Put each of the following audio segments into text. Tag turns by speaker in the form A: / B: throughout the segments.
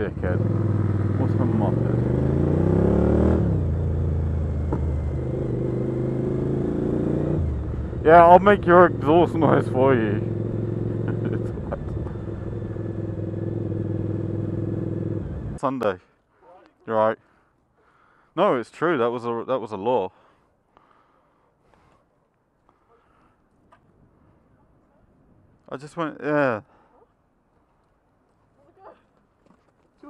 A: Dickhead. What's a moped? Yeah, I'll make your exhaust noise for you. Sunday. You're right. No, it's true. That was a that was a law. I just went, yeah.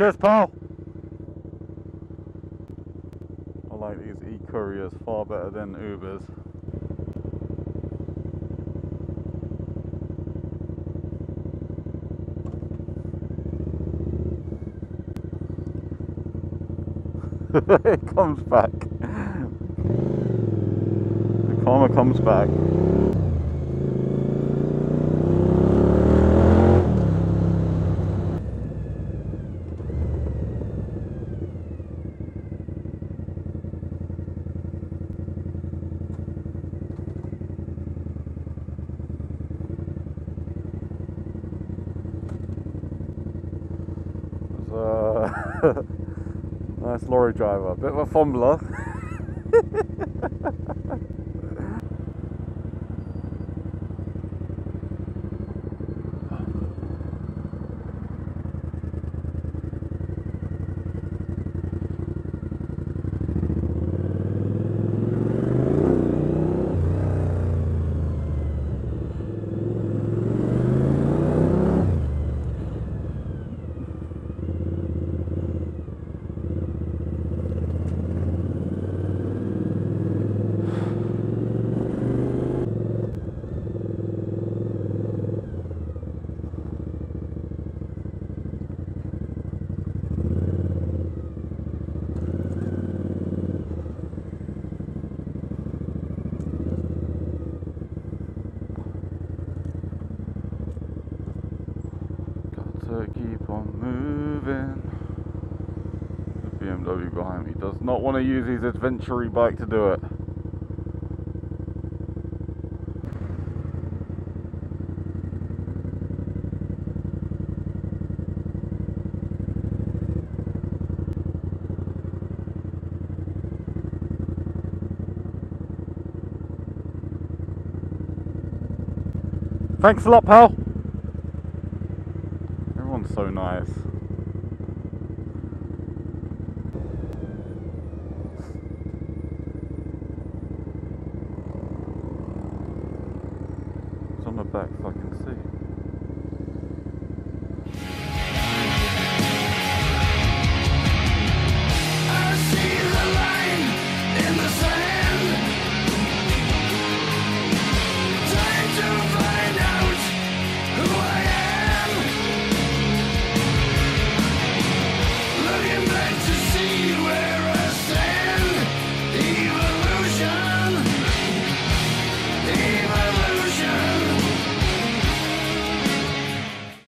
A: Cheers, pal. I like these e-couriers far better than Ubers. it comes back. The karma comes back. There's a nice lorry driver, bit of a fumbler. to keep on moving. The BMW behind me does not want to use his adventure bike to do it. Thanks a lot, pal. Back fucking